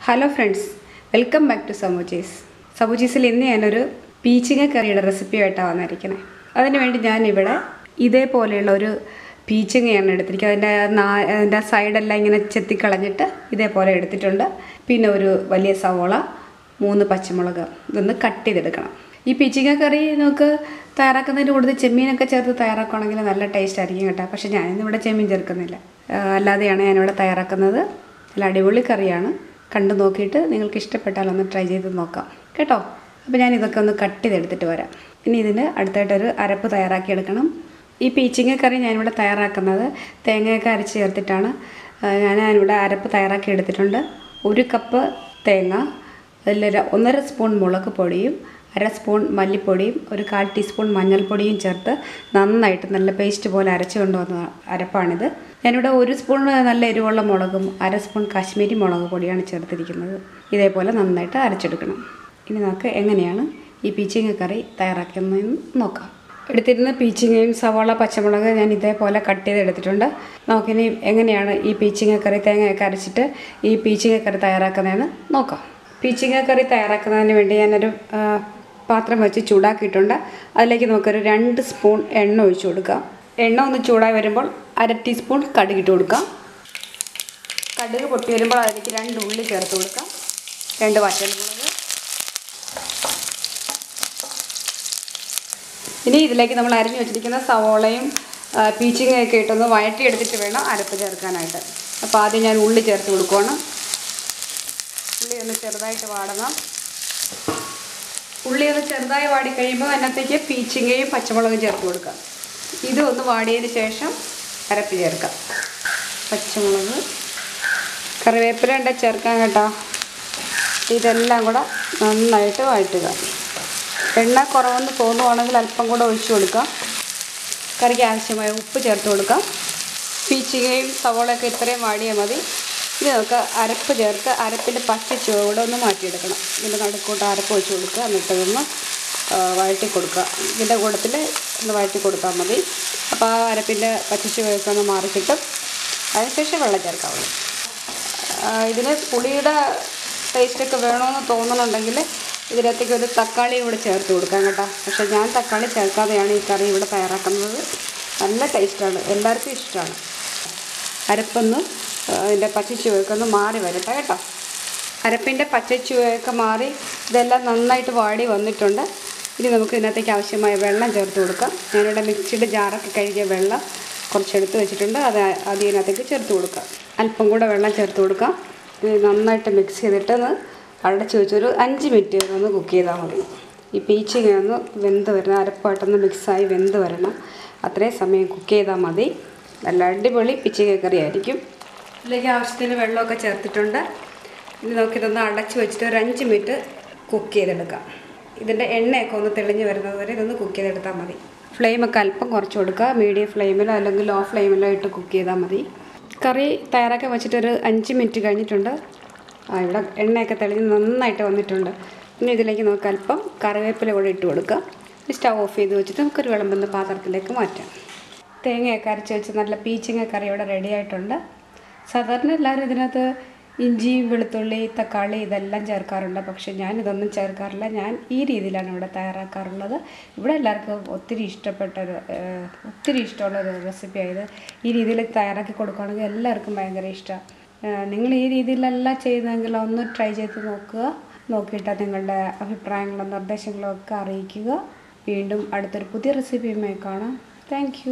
Hello friends welcome back to സമൂച്ചീസ് സമൂച്ചീസിൽ ഇന്ന് ഞാനൊരു പീച്ചിങ്ങ കറിയുടെ റെസിപ്പിയായിട്ടാണ് വന്നിരിക്കുന്നത്. അതിനുവേണ്ടി ഞാനിവിടെ ഇതേപോലെയുള്ള ഒരു പീച്ചിങ്ങയാണ് എടുത്തിരിക്കുന്നത്. അതിന്റെ നാ അതിന്റെ സൈഡെല്ലാം ഇങ്ങനെ ചെത്തിക്കളഞ്ഞിട്ട് ഇതേപോലെ എടുത്തിട്ടുണ്ട്. പിന്നെ ഒരു വലിയ സവോള മൂന്ന് പച്ചമുളക് ഇതൊന്ന് കട്ട് ചെയ്തെടുക്കണം. ഈ പീച്ചിങ്ങ കറി നമുക്ക് തയ്യാറാക്കുന്നതിന് കൂടുതൽ ചെമ്മീനൊക്കെ ചേർത്ത് തയ്യാറാക്കുകയാണെങ്കിൽ നല്ല ടേസ്റ്റ് ആയിരിക്കും കേട്ടോ. പക്ഷേ ഞാനിന്നിവിടെ ചെമ്മീൻ ചേർക്കുന്നില്ല. അല്ലാതെയാണ് ഞാനിവിടെ തയ്യാറാക്കുന്നത്. നല്ല അടിപൊളി കറിയാണ് കണ്ടു നോക്കിയിട്ട് നിങ്ങൾക്ക് ഇഷ്ടപ്പെട്ടാൽ ഒന്ന് ട്രൈ ചെയ്ത് നോക്കാം. കേട്ടോ? അപ്പോൾ ഞാൻ ഇതൊക്കെ ഒന്ന് കട്ട് ചെയ്തെടുത്തിട്ട് വരാം. ഇനി ഇതിന് അടുത്തായിട്ടൊരു അരപ്പ് തയ്യാറാക്കി എടുക്കണം. ഈ പീച്ചിങ്ങ കറി ഞാനിവിടെ തയ്യാറാക്കുന്നത് തേങ്ങയൊക്കെ അരച്ച് ചേർത്തിട്ടാണ്. ഞാൻ ഞാനിവിടെ അരപ്പ് തയ്യാറാക്കി എടുത്തിട്ടുണ്ട്. ഒരു കപ്പ് തേങ്ങ അതിൽ ര- ഒന്നര സ്പൂൺ മുളക് പൊടിയും അര സ്പൂൺ മല്ലിപ്പൊടിയും ഒരു കാൽ ടീസ്പൂൺ മഞ്ഞൾപ്പൊടിയും ചേർത്ത് നന്നായിട്ട് നല്ല പേസ്റ്റ് പോലെ അരച്ച് കൊണ്ടുവന്ന അരപ്പാണിത്. ഞാനിവിടെ ഒരു സ്പൂൺ നല്ല എരിവുള്ള മുളകും അര സ്പൂൺ കാശ്മീരി മുളക് പൊടിയാണ് ചേർത്തിരിക്കുന്നത്. ഇതേപോലെ നന്നായിട്ട് അരച്ചെടുക്കണം. ഇനി നമുക്ക് എങ്ങനെയാണ് ഈ പീച്ചിങ്ങ കറി തയ്യാറാക്കുന്നതെന്ന് നോക്കാം. എടുത്തിരുന്ന പീച്ചിങ്ങയും സവാള പച്ചമുളക് ഞാൻ ഇതേപോലെ കട്ട് ചെയ്തെടുത്തിട്ടുണ്ട്. നമുക്കിനി എങ്ങനെയാണ് ഈ പീച്ചിങ്ങ കറി തേങ്ങയൊക്കെ അരച്ചിട്ട് ഈ പീച്ചിങ്ങ കറി തയ്യാറാക്കുന്നതെന്ന് നോക്കാം. പീച്ചിങ്ങ കറി തയ്യാറാക്കുന്നതിന് വേണ്ടി ഞാനൊരു പാത്രം വെച്ച് ചൂടാക്കിയിട്ടുണ്ട്. അതിലേക്ക് നമുക്കൊരു രണ്ട് സ്പൂൺ എണ്ണ ഒഴിച്ചു കൊടുക്കാം. എണ്ണ ഒന്ന് ചൂടായി വരുമ്പോൾ അര ടീസ്പൂൺ കടുക് ഇട്ട് കൊടുക്കാം. കടുക് പൊട്ടി വരുമ്പോൾ അതിലേക്ക് രണ്ട് ഉള്ളി ചേർത്ത് കൊടുക്കാം. രണ്ട് വറ്റൽമുളക്. ഇനി ഇതിലേക്ക് നമ്മൾ അരിഞ്ഞു വെച്ചിരിക്കുന്ന സവോളയും പീച്ചിങ്ങയൊക്കെ ഇട്ടൊന്ന് വഴറ്റിയെടുത്തിട്ട് വേണം അരപ്പ് ചേർക്കാനായിട്ട്. അപ്പോൾ ആദ്യം ഞാൻ ഉള്ളി ചേർത്ത് കൊടുക്കുകയാണ് ഉള്ളി ഒന്ന് ചെറുതായിട്ട് വാടണം. ഉള്ളി ഒന്ന് ചെറുതായി വാടി കഴിയുമ്പോൾ അതിനകത്തേക്ക് പീച്ചിങ്ങയും പച്ചമുളകും ചേർത്ത് കൊടുക്കാം. ഇത് ഒന്ന് വാടിയതിന് ശേഷം അരപ്പ് ചേർക്കാം. പച്ചമുളക് കറിവേപ്പില ഉണ്ട ചേർക്കാൻ കേട്ടോ. ഇതെല്ലാം കൂടെ നന്നായിട്ട് വഴറ്റുക. എണ്ണ കുറവെന്ന് തോന്നുവാണെങ്കിൽ അല്പം കൂടെ ഒഴിച്ചു കൊടുക്കാം കറിക്ക് ആവശ്യമായ ഉപ്പ് ചേർത്ത് കൊടുക്കാം പീച്ചികയും സവോളയൊക്കെ ഇത്രയും വാടിയാൽ മതി. ഇനി നമുക്ക് അരപ്പ് ചേർത്ത് അരപ്പിന്റെ പച്ച ചുവടെ ഒന്ന് മാറ്റിയെടുക്കണം. ഇതിന്റെ നടുക്കോട്ട് അരപ്പ് ഒഴിച്ച് കൊടുക്കുക. എന്നിട്ട് ഇതൊന്ന് ആ, വഴറ്റി കൊടുക്കുക. ഇതിന്റെ കൂട്ടത്തിൽ ഒന്ന് വഴറ്റി കൊടുത്താൽ മതി. അപ്പോൾ ആ അരപ്പിന്റെ പച്ചിച്ച് ചുവയൊക്കെ ഒന്ന് മാറി കിട്ടും അതിനുശേഷം വെള്ളം ചേർക്കാവുള്ളൂ. ഇതിന് പുളിയുടെ ടേസ്റ്റൊക്കെ വേണമെന്ന് തോന്നുന്നുണ്ടെങ്കിൽ ഇതിനകത്തേക്ക് ഒരു തക്കാളി കൂടെ ചേർത്ത് കൊടുക്കാം കേട്ടോ. പക്ഷേ ഞാൻ തക്കാളി ചേർക്കാതെയാണ് ഈ കറി ഇവിടെ തയ്യാറാക്കുന്നത്. നല്ല ടേസ്റ്റാണ് എല്ലാവർക്കും ഇഷ്ടമാണ്. അരപ്പൊന്ന് അതിന്റെ പച്ചച്ചുവയൊക്കെ മാറി വരട്ടെ കേട്ടോ. അരപ്പിന്റെ പച്ചച്ചുവയൊക്കെ മാറി ഇതെല്ലാം നന്നായിട്ട് വാടി വന്നിട്ടുണ്ട്. ഇനി നമുക്ക് ഇതിനകത്തേക്ക് ആവശ്യമായ വെള്ളം ചേർത്ത് കൊടുക്കാം. ഞാനിവിടെ മിക്സിയുടെ ജാറൊക്കെ കഴുകിയ വെള്ളം കുറച്ചെടുത്ത് വെച്ചിട്ടുണ്ട്. അത് അത് ഇതിനകത്തേക്ക് ചേർത്ത് കൊടുക്കാം. അല്പം കൂടെ വെള്ളം ചേർത്ത് കൊടുക്കാം. ഇത് നന്നായിട്ട് മിക്സ് ചെയ്തിട്ട് ഒന്ന് അടച്ച് വെച്ചൊരു അഞ്ച് മിനിറ്റ് ഒന്ന് കുക്ക് ചെയ്താൽ മതി. ഈ പീച്ചിങ്ങ ഒന്ന് വെന്ത് വരണം. അരപ്പായിട്ടൊന്ന് മിക്സായി വെന്ത് വരണം. അത്രയും സമയം കുക്ക് ചെയ്താൽ മതി. നല്ല അടിപൊളി പിച്ചിങ്ങ കറി ആയിരിക്കും. ഇതിലേക്ക് ആവശ്യത്തിന് വെള്ളമൊക്കെ ചേർത്തിട്ടുണ്ട്. ഇനി നമുക്കിതൊന്ന് അടച്ച് വെച്ചിട്ട് ഒരു അഞ്ച് മിനിറ്റ് കുക്ക് ചെയ്തെടുക്കാം. ഇതിന്റെ എണ്ണയൊക്കെ ഒന്ന് തെളിഞ്ഞ് വരുന്നത് വരെ ഇതൊന്ന് കുക്ക് ചെയ്തെടുത്താൽ മതി. ഫ്ലെയിമൊക്കെ അല്പം കുറച്ച് കൊടുക്കുക. മീഡിയം ഫ്ലെയിമിലോ അല്ലെങ്കിൽ ലോ ഫ്ലെയിമിലോ ഇട്ട് കുക്ക് ചെയ്താൽ മതി. കറി തയ്യാറാക്കി വെച്ചിട്ടൊരു അഞ്ച് മിനിറ്റ് കഴിഞ്ഞിട്ടുണ്ട്. ആ ഇവിടെ എണ്ണയൊക്കെ തെളിഞ്ഞ് നന്നായിട്ട് വന്നിട്ടുണ്ട്. ഇനി ഇതിലേക്ക് നമുക്ക് അല്പം കറിവേപ്പില കൂടെ ഇട്ട് കൊടുക്കാം. സ്റ്റവ് ഓഫ് ചെയ്ത് വെച്ചിട്ട് നമുക്കൊരു വിളമ്പുന്ന പാത്രത്തിലേക്ക് മാറ്റാം. തേങ്ങയൊക്കെ അരച്ച് വെച്ച് നല്ല പീച്ചിങ്ങ കറി ഇവിടെ റെഡി ആയിട്ടുണ്ട്. സാധാരണ എല്ലാവരും ഇതിനകത്ത് ഇഞ്ചി വെളുത്തുള്ളി തക്കാളി ഇതെല്ലാം ചേർക്കാറുണ്ട്. പക്ഷെ ഞാൻ ഇതൊന്നും ചേർക്കാറില്ല. ഞാൻ ഈ രീതിയിലാണ് ഇവിടെ തയ്യാറാക്കാറുള്ളത്. ഇവിടെ എല്ലാവർക്കും ഒത്തിരി ഇഷ്ടപ്പെട്ട ഒരു ഒത്തിരി ഇഷ്ടമുള്ള ഒരു റെസിപ്പിയായത് ഈ രീതിയിൽ തയ്യാറാക്കി കൊടുക്കുകയാണെങ്കിൽ എല്ലാവർക്കും ഭയങ്കര ഇഷ്ടമാണ് നിങ്ങൾ ഈ രീതിയിലല്ല ചെയ്യുന്നതെങ്കിൽ ഒന്ന് ട്രൈ ചെയ്ത് നോക്കുക. നോക്കിയിട്ട് നിങ്ങളുടെ അഭിപ്രായങ്ങളും നിർദ്ദേശങ്ങളും ഒക്കെ അറിയിക്കുക. വീണ്ടും അടുത്തൊരു പുതിയ റെസിപ്പിയുമായി കാണാം. താങ്ക്